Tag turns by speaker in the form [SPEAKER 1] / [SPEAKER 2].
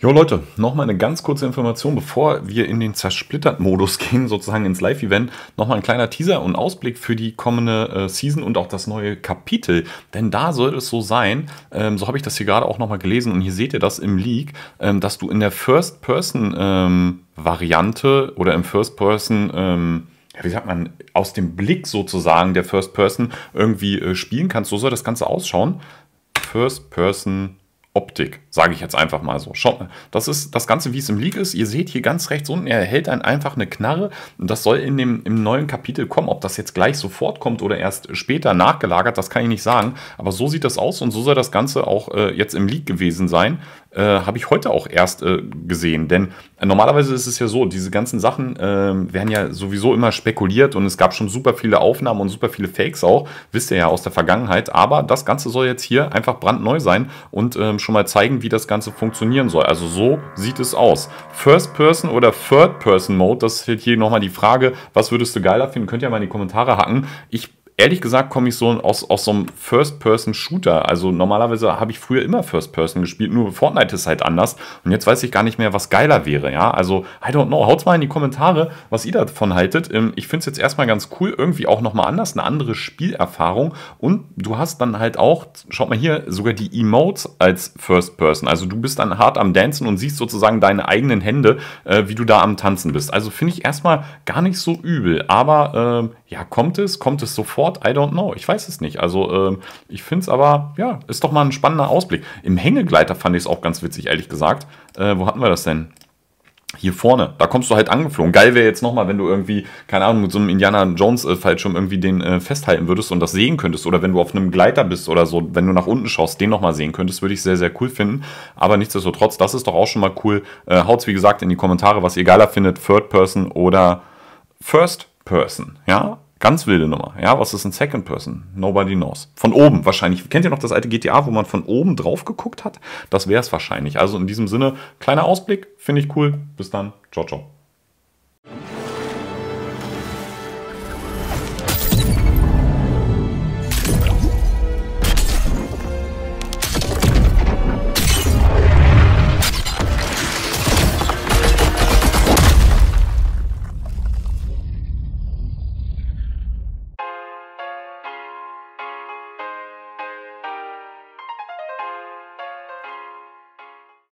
[SPEAKER 1] Jo Leute, nochmal eine ganz kurze Information, bevor wir in den Zersplittert-Modus gehen, sozusagen ins Live-Event. Nochmal ein kleiner Teaser und Ausblick für die kommende äh, Season und auch das neue Kapitel. Denn da soll es so sein, ähm, so habe ich das hier gerade auch nochmal gelesen und hier seht ihr das im Leak, ähm, dass du in der First-Person-Variante ähm, oder im First-Person ähm, wie sagt man, aus dem Blick sozusagen der First Person irgendwie äh, spielen kannst. So soll das Ganze ausschauen. First Person Optik, sage ich jetzt einfach mal so. Schaut mal, das ist das Ganze, wie es im Leak ist. Ihr seht hier ganz rechts unten, er hält dann einfach eine Knarre und das soll in dem im neuen Kapitel kommen. Ob das jetzt gleich sofort kommt oder erst später nachgelagert, das kann ich nicht sagen. Aber so sieht das aus und so soll das Ganze auch äh, jetzt im Leak gewesen sein. Äh, Habe ich heute auch erst äh, gesehen. Denn äh, normalerweise ist es ja so, diese ganzen Sachen ähm, werden ja sowieso immer spekuliert und es gab schon super viele Aufnahmen und super viele Fakes auch, wisst ihr ja aus der Vergangenheit. Aber das Ganze soll jetzt hier einfach brandneu sein und ähm, schon mal zeigen, wie das Ganze funktionieren soll. Also so sieht es aus. First Person oder Third Person Mode, das ist hier nochmal die Frage, was würdest du geiler finden? Könnt ihr mal in die Kommentare hacken. Ich ehrlich gesagt komme ich so aus, aus so einem First-Person-Shooter. Also normalerweise habe ich früher immer First-Person gespielt, nur Fortnite ist halt anders. Und jetzt weiß ich gar nicht mehr, was geiler wäre. Ja, also I don't know. Haut's mal in die Kommentare, was ihr davon haltet. Ähm, ich finde es jetzt erstmal ganz cool, irgendwie auch nochmal anders, eine andere Spielerfahrung. Und du hast dann halt auch, schaut mal hier, sogar die Emotes als First-Person. Also du bist dann hart am Dancen und siehst sozusagen deine eigenen Hände, äh, wie du da am Tanzen bist. Also finde ich erstmal gar nicht so übel. Aber äh, ja, kommt es? Kommt es sofort? Ort? I don't know. Ich weiß es nicht. Also ähm, ich finde es aber, ja, ist doch mal ein spannender Ausblick. Im Hängegleiter fand ich es auch ganz witzig, ehrlich gesagt. Äh, wo hatten wir das denn? Hier vorne, da kommst du halt angeflogen. Geil wäre jetzt nochmal, wenn du irgendwie, keine Ahnung, mit so einem Indiana Jones äh, irgendwie den äh, festhalten würdest und das sehen könntest. Oder wenn du auf einem Gleiter bist oder so, wenn du nach unten schaust, den nochmal sehen könntest, würde ich sehr, sehr cool finden. Aber nichtsdestotrotz, das ist doch auch schon mal cool. Äh, haut's wie gesagt in die Kommentare, was ihr geiler findet, Third Person oder First Person. Ja, Ganz wilde Nummer. Ja, was ist ein Second Person? Nobody knows. Von oben wahrscheinlich. Kennt ihr noch das alte GTA, wo man von oben drauf geguckt hat? Das wäre es wahrscheinlich. Also in diesem Sinne, kleiner Ausblick, finde ich cool. Bis dann. Ciao, ciao.